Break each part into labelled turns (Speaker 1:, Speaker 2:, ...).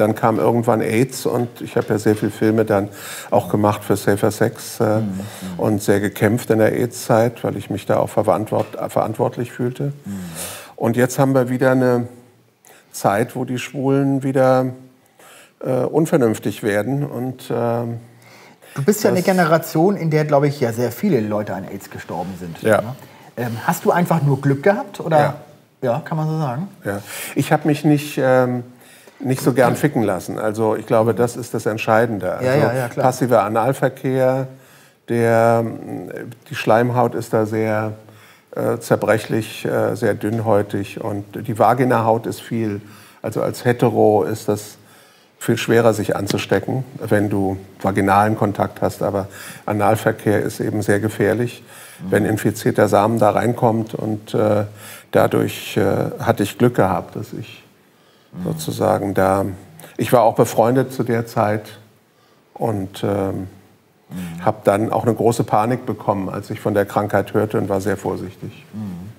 Speaker 1: dann kam irgendwann AIDS und ich habe ja sehr viele Filme dann auch gemacht für Safer Sex äh, mhm. und sehr gekämpft in der AIDS-Zeit, weil ich mich da auch verantwort verantwortlich fühlte. Mhm. Und jetzt haben wir wieder eine Zeit, wo die Schwulen wieder äh, unvernünftig werden und äh,
Speaker 2: Du bist ja eine Generation, in der, glaube ich, ja sehr viele Leute an AIDS gestorben sind.
Speaker 1: Ja.
Speaker 2: Ne? Ähm, hast du einfach nur Glück gehabt? Oder?
Speaker 1: Ja.
Speaker 2: Ja, kann man so sagen.
Speaker 1: Ja. Ich habe mich nicht, ähm, nicht so gern ficken lassen. Also ich glaube, das ist das Entscheidende. Also
Speaker 2: ja, ja, ja, klar.
Speaker 1: Passiver Analverkehr, der, die Schleimhaut ist da sehr äh, zerbrechlich, äh, sehr dünnhäutig und die Vaginahaut ist viel, also als Hetero ist das viel schwerer, sich anzustecken, wenn du vaginalen Kontakt hast. Aber Analverkehr ist eben sehr gefährlich, mhm. wenn infizierter Samen da reinkommt. Und äh, dadurch äh, hatte ich Glück gehabt, dass ich mhm. sozusagen da. Ich war auch befreundet zu der Zeit und ähm, mhm. habe dann auch eine große Panik bekommen, als ich von der Krankheit hörte und war sehr vorsichtig.
Speaker 2: Mhm.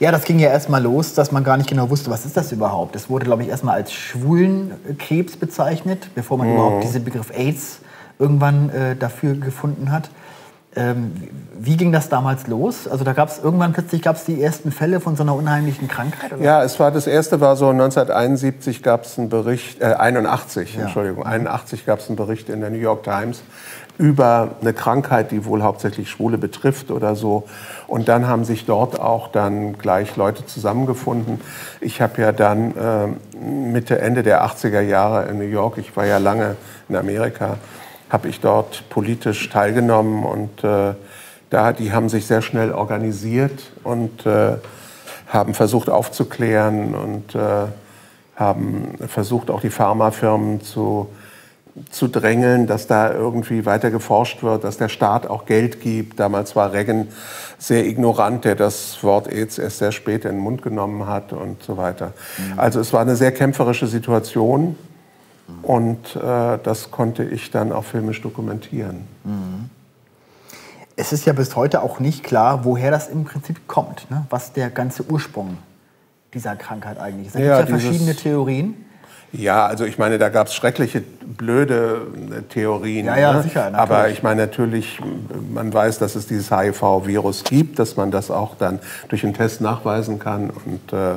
Speaker 2: Ja, das ging ja erstmal los, dass man gar nicht genau wusste, was ist das überhaupt. Es wurde, glaube ich, erstmal als Schwulenkrebs bezeichnet, bevor man mhm. überhaupt diesen Begriff AIDS irgendwann äh, dafür gefunden hat. Ähm, wie ging das damals los? Also da gab es irgendwann plötzlich gab es die ersten Fälle von so einer unheimlichen Krankheit?
Speaker 1: Oder? Ja, es war das erste war so 1971 gab es einen Bericht, äh, 81, ja. Entschuldigung, 81 gab es einen Bericht in der New York Times über eine Krankheit, die wohl hauptsächlich Schwule betrifft oder so. Und dann haben sich dort auch dann gleich Leute zusammengefunden. Ich habe ja dann äh, Mitte, Ende der 80er Jahre in New York, ich war ja lange in Amerika, habe ich dort politisch teilgenommen und äh, da, die haben sich sehr schnell organisiert und äh, haben versucht aufzuklären und äh, haben versucht auch die Pharmafirmen zu zu drängeln, dass da irgendwie weiter geforscht wird, dass der Staat auch Geld gibt. Damals war Reagan sehr ignorant, der das Wort AIDS erst sehr spät in den Mund genommen hat und so weiter. Mhm. Also es war eine sehr kämpferische Situation und äh, das konnte ich dann auch filmisch dokumentieren. Mhm.
Speaker 2: Es ist ja bis heute auch nicht klar, woher das im Prinzip kommt, ne? was der ganze Ursprung dieser Krankheit eigentlich ist. Da
Speaker 1: ja,
Speaker 2: gibt es ja verschiedene Theorien.
Speaker 1: Ja, also ich meine, da gab es schreckliche, blöde äh, Theorien.
Speaker 2: Ja, ja, ne? sicher.
Speaker 1: Natürlich. Aber ich meine natürlich, man weiß, dass es dieses HIV-Virus gibt, dass man das auch dann durch einen Test nachweisen kann und äh,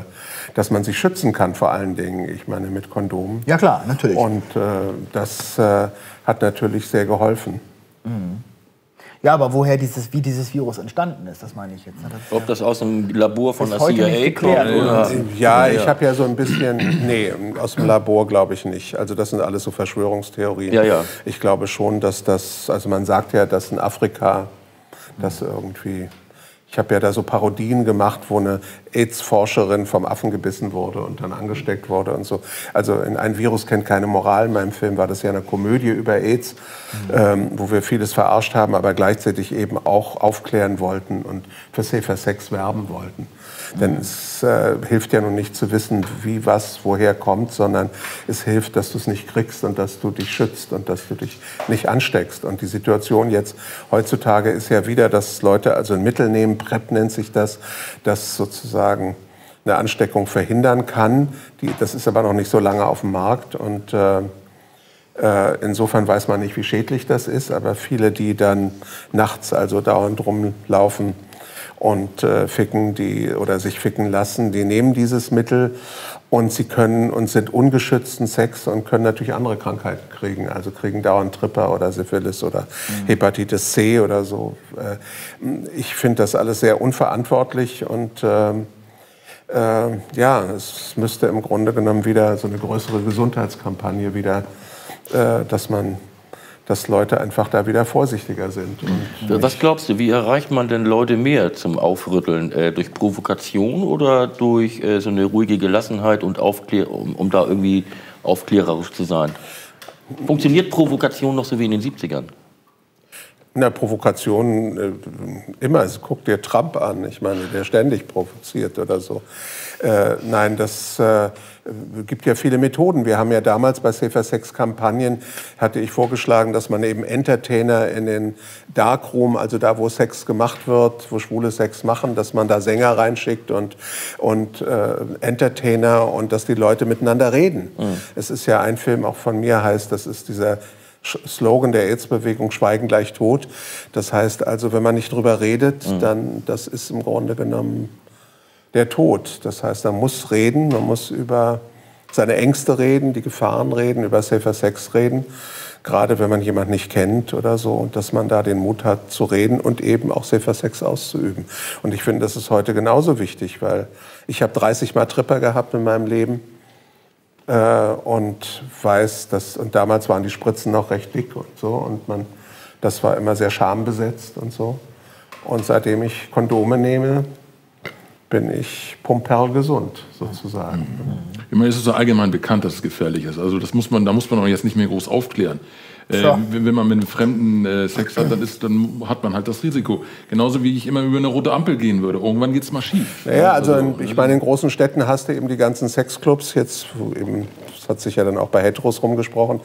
Speaker 1: dass man sich schützen kann vor allen Dingen, ich meine mit Kondomen.
Speaker 2: Ja klar, natürlich.
Speaker 1: Und äh, das äh, hat natürlich sehr geholfen. Mhm.
Speaker 2: Ja, aber woher dieses, wie dieses Virus entstanden ist, das meine ich jetzt.
Speaker 3: Das Ob das aus einem Labor von der CIA kommt? Oder?
Speaker 1: Ja, ich habe ja so ein bisschen, nee, aus dem Labor glaube ich nicht. Also das sind alles so Verschwörungstheorien.
Speaker 3: Ja, ja.
Speaker 1: Ich glaube schon, dass das, also man sagt ja, dass in Afrika das irgendwie ich habe ja da so Parodien gemacht, wo eine AIDS-Forscherin vom Affen gebissen wurde und dann angesteckt wurde und so. Also in Ein Virus kennt keine Moral. In meinem Film war das ja eine Komödie über AIDS, mhm. ähm, wo wir vieles verarscht haben, aber gleichzeitig eben auch aufklären wollten und für Safer Sex werben wollten. Denn es äh, hilft ja nun nicht zu wissen, wie was woher kommt, sondern es hilft, dass du es nicht kriegst und dass du dich schützt und dass du dich nicht ansteckst. Und die Situation jetzt heutzutage ist ja wieder, dass Leute also ein Mittel nehmen, PrEP nennt sich das, das sozusagen eine Ansteckung verhindern kann. Die, das ist aber noch nicht so lange auf dem Markt und äh, äh Insofern weiß man nicht, wie schädlich das ist, aber viele, die dann nachts also dauernd rumlaufen, und äh, ficken die oder sich ficken lassen, die nehmen dieses Mittel und sie können und sind ungeschützten Sex und können natürlich andere Krankheiten kriegen, also kriegen dauernd Tripper oder Syphilis oder mhm. Hepatitis C oder so. Äh, ich finde das alles sehr unverantwortlich und äh, äh, ja, es müsste im Grunde genommen wieder so eine größere Gesundheitskampagne wieder, äh, dass man dass Leute einfach da wieder vorsichtiger sind.
Speaker 3: Was glaubst du, wie erreicht man denn Leute mehr zum Aufrütteln? Äh, durch Provokation oder durch äh, so eine ruhige Gelassenheit und Aufklär um, um, da irgendwie aufklärerisch zu sein? Funktioniert Provokation noch so wie in den 70ern?
Speaker 1: In der Provokation äh, immer. Es guckt dir Trump an. Ich meine, der ständig provoziert oder so. Äh, nein, das äh, gibt ja viele Methoden. Wir haben ja damals bei Safer Sex Kampagnen, hatte ich vorgeschlagen, dass man eben Entertainer in den Darkroom, also da, wo Sex gemacht wird, wo Schwule Sex machen, dass man da Sänger reinschickt und, und äh, Entertainer und dass die Leute miteinander reden. Mhm. Es ist ja ein Film auch von mir, heißt, das ist dieser Slogan der AIDS-Bewegung Schweigen gleich tot. Das heißt also, wenn man nicht drüber redet, mhm. dann das ist im Grunde genommen der Tod. Das heißt, man muss reden, man muss über seine Ängste reden, die Gefahren reden, über Safer Sex reden, gerade wenn man jemanden nicht kennt oder so, und dass man da den Mut hat zu reden und eben auch Safer Sex auszuüben. Und ich finde, das ist heute genauso wichtig, weil ich habe 30 Mal Tripper gehabt in meinem Leben äh, und weiß, dass, und damals waren die Spritzen noch recht dick und so, und man, das war immer sehr schambesetzt und so. Und seitdem ich Kondome nehme, bin ich pumperl gesund sozusagen.
Speaker 4: Ich meine, es ist so allgemein bekannt, dass es gefährlich ist. Also das muss man, da muss man auch jetzt nicht mehr groß aufklären. Äh, wenn, wenn, man mit einem Fremden äh, Sex hat, dann, ist, dann hat man halt das Risiko. Genauso wie ich immer über eine rote Ampel gehen würde. Irgendwann geht es mal schief.
Speaker 1: Naja, also, also in, ich meine, in großen Städten hast du eben die ganzen Sexclubs. Jetzt eben, das hat sich ja dann auch bei Heteros rumgesprochen.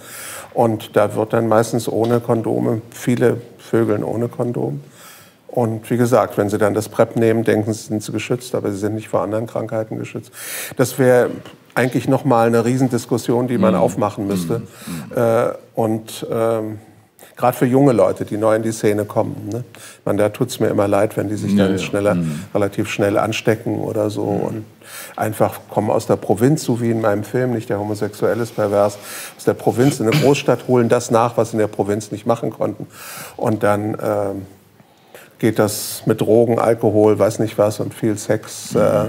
Speaker 1: Und da wird dann meistens ohne Kondome, viele Vögeln ohne Kondom. Und wie gesagt, wenn Sie dann das PrEP nehmen, denken Sie, sind Sie geschützt, aber Sie sind nicht vor anderen Krankheiten geschützt. Das wäre eigentlich noch mal eine Riesendiskussion, die man mhm. aufmachen müsste. Mhm. Äh, und ähm, gerade für junge Leute, die neu in die Szene kommen. Ne? Man, da tut es mir immer leid, wenn die sich dann ja, schneller, mhm. relativ schnell anstecken oder so mhm. und einfach kommen aus der Provinz, so wie in meinem Film, nicht der Homosexuelle ist pervers, aus der Provinz in eine Großstadt, holen das nach, was sie in der Provinz nicht machen konnten. Und dann ähm, geht das mit Drogen, Alkohol, weiß nicht was und viel Sex. Mhm. Äh,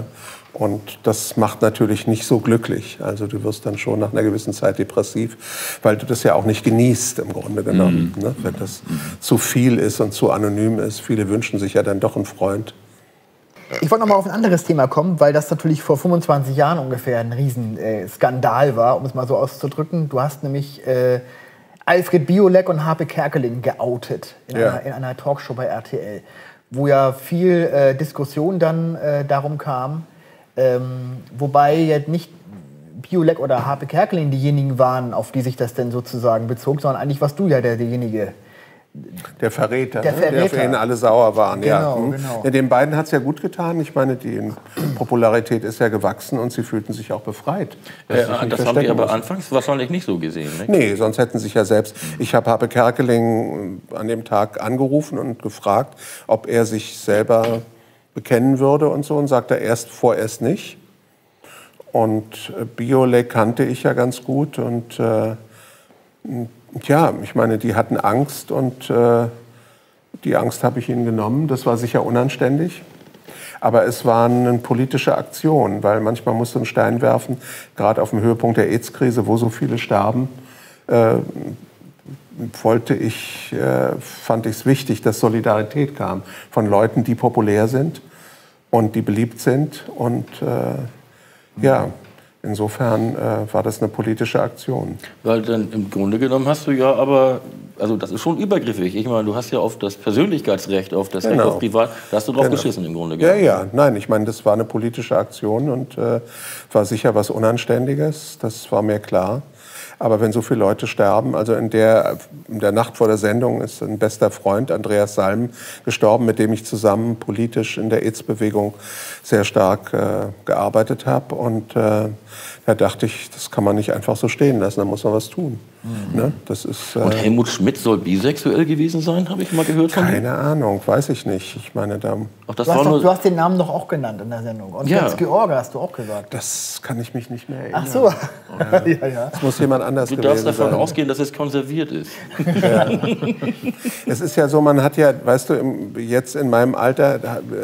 Speaker 1: und das macht natürlich nicht so glücklich. Also du wirst dann schon nach einer gewissen Zeit depressiv, weil du das ja auch nicht genießt im Grunde genommen. Mhm. Ne? Wenn das mhm. zu viel ist und zu anonym ist. Viele wünschen sich ja dann doch einen Freund.
Speaker 2: Ich wollte noch mal auf ein anderes Thema kommen, weil das natürlich vor 25 Jahren ungefähr ein Riesenskandal äh, war, um es mal so auszudrücken. Du hast nämlich äh, Alfred Biolek und Harpe Kerkeling geoutet in, ja. einer, in einer, Talkshow bei RTL, wo ja viel äh, Diskussion dann äh, darum kam, ähm, wobei jetzt nicht Biolek oder Harpe Kerkeling diejenigen waren, auf die sich das denn sozusagen bezog, sondern eigentlich warst du ja der, derjenige,
Speaker 1: der Verräter, der, Verräter. Ne? der für ihn alle sauer waren.
Speaker 2: Genau, ja. Hm. genau.
Speaker 1: Ja, den beiden hat es ja gut getan. Ich meine, die Popularität ist ja gewachsen und sie fühlten sich auch befreit.
Speaker 3: Ja, das haben die aber mussten. anfangs wahrscheinlich nicht so gesehen. Nicht?
Speaker 1: Nee, sonst hätten sie sich ja selbst. Ich habe Habe Kerkeling an dem Tag angerufen und gefragt, ob er sich selber bekennen würde und so und sagte erst vorerst nicht. Und äh, Biolek kannte ich ja ganz gut und äh, ja, ich meine, die hatten Angst und äh, die Angst habe ich ihnen genommen. Das war sicher unanständig. Aber es war eine politische Aktion, weil manchmal musst du einen Stein werfen, gerade auf dem Höhepunkt der AIDS-Krise, wo so viele starben. Äh, wollte ich, äh, fand ich es wichtig, dass Solidarität kam von Leuten, die populär sind und die beliebt sind. Und äh, ja, Insofern äh, war das eine politische Aktion.
Speaker 3: Weil dann im Grunde genommen hast du ja aber, also das ist schon übergriffig. Ich meine, du hast ja auf das Persönlichkeitsrecht, auf das genau. Recht auf Privat, da hast du drauf genau. geschissen im Grunde
Speaker 1: genommen. Ja, ja, nein, ich meine, das war eine politische Aktion und äh, war sicher was Unanständiges, das war mir klar. Aber wenn so viele Leute sterben, also in der, in der Nacht vor der Sendung ist ein bester Freund, Andreas Salm, gestorben, mit dem ich zusammen politisch in der AIDS-Bewegung sehr stark äh, gearbeitet habe. Und äh, da dachte ich, das kann man nicht einfach so stehen lassen, da muss man was tun. Mhm. Ne? Das ist,
Speaker 3: äh, Und Helmut Schmidt soll bisexuell gewesen sein, habe ich mal gehört
Speaker 1: von Keine Ahnung, weiß ich nicht. Ich meine, da
Speaker 2: Ach, du, hast doch, du, hast den Namen doch auch genannt in der Sendung. Und ja. George hast du auch gesagt.
Speaker 1: Das kann ich mich nicht mehr erinnern.
Speaker 2: Ach so.
Speaker 1: Ja. ja, ja. Das muss jemand anders
Speaker 3: Du darfst davon sein. ausgehen, dass es konserviert ist.
Speaker 1: Ja. es ist ja so, man hat ja, weißt du, jetzt in meinem Alter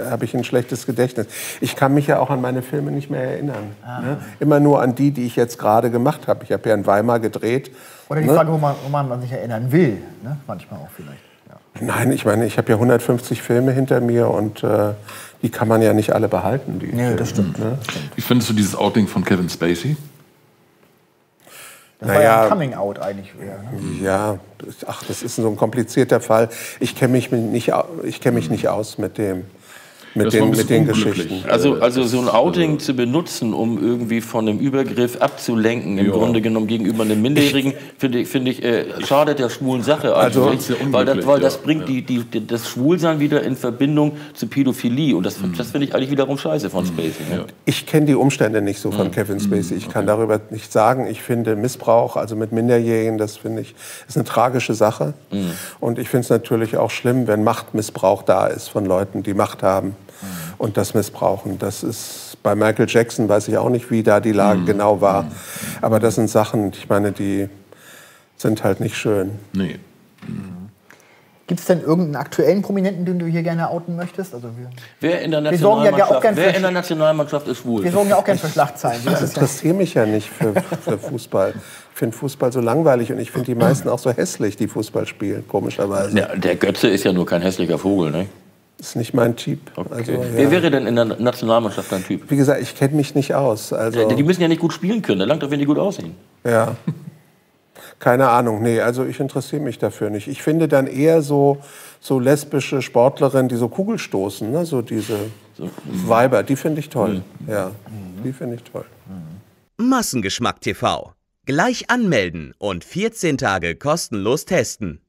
Speaker 1: habe ich ein schlechtes Gedächtnis. Ich kann mich ja auch an meine Filme nicht mehr erinnern. Ah. Ne? Immer nur an die, die ich jetzt gerade gemacht habe. Ich habe ja in Weimar gedreht.
Speaker 2: Oder die ne? Frage, wo man, wo man sich erinnern will, ne? manchmal auch vielleicht.
Speaker 1: Ja. Nein, ich meine, ich habe ja 150 Filme hinter mir und äh, die kann man ja nicht alle behalten.
Speaker 2: Die nee, das stimmt,
Speaker 4: ne? Wie findest du dieses Outing von Kevin Spacey?
Speaker 2: Das war ja ein Coming Out eigentlich.
Speaker 1: Ne? Ja, ach, das ist so ein komplizierter Fall. Ich kenne mich, nicht, ich kenn mich nicht aus mit dem mit den, mit den Geschichten.
Speaker 3: Also, also so ein Outing zu benutzen, um irgendwie von einem Übergriff abzulenken, im ja. Grunde genommen gegenüber einem Minderjährigen, finde ich, find ich äh, schadet der schwulen Sache. Also, also weil, das, weil das bringt ja. die, die, das Schwulsein wieder in Verbindung zu Pädophilie. Und das, mhm. das finde ich eigentlich wiederum scheiße von Spacey.
Speaker 1: Ne? Ich kenne die Umstände nicht so von mhm. Kevin Spacey. Ich okay. kann darüber nicht sagen. Ich finde Missbrauch, also mit Minderjährigen, das finde ich, ist eine tragische Sache. Mhm. Und ich finde es natürlich auch schlimm, wenn Machtmissbrauch da ist von Leuten, die Macht haben und das missbrauchen. Das ist bei Michael Jackson weiß ich auch nicht, wie da die Lage mhm. genau war. Aber das sind Sachen, ich meine, die sind halt nicht schön.
Speaker 4: Nee.
Speaker 2: Gibt es denn irgendeinen aktuellen Prominenten, den du hier gerne outen möchtest? Also
Speaker 3: wir, wer in der Nationalmannschaft, ja wer in der Nationalmannschaft ist schwul?
Speaker 2: Wir sorgen ja auch gerne für Schlagzeilen.
Speaker 1: Ich interessiere mich ja nicht für, für Fußball. Ich finde Fußball so langweilig und ich finde die meisten auch so hässlich, die Fußball spielen, komischerweise.
Speaker 3: Ja, der Götze ist ja nur kein hässlicher Vogel, ne?
Speaker 1: Ist nicht mein Typ.
Speaker 3: Okay. Also, ja. Wer wäre denn in der Nationalmannschaft dein Typ?
Speaker 1: Wie gesagt, ich kenne mich nicht aus. Also
Speaker 3: die müssen ja nicht gut spielen können. Da langt doch, wenn die gut aussehen.
Speaker 1: Ja. Keine Ahnung, nee, also ich interessiere mich dafür nicht. Ich finde dann eher so, so lesbische Sportlerinnen, die so Kugelstoßen, ne? so diese so. Weiber, die finde ich toll. Mhm. Ja, die finde ich toll.
Speaker 5: Massengeschmack TV. Gleich anmelden und 14 Tage kostenlos testen.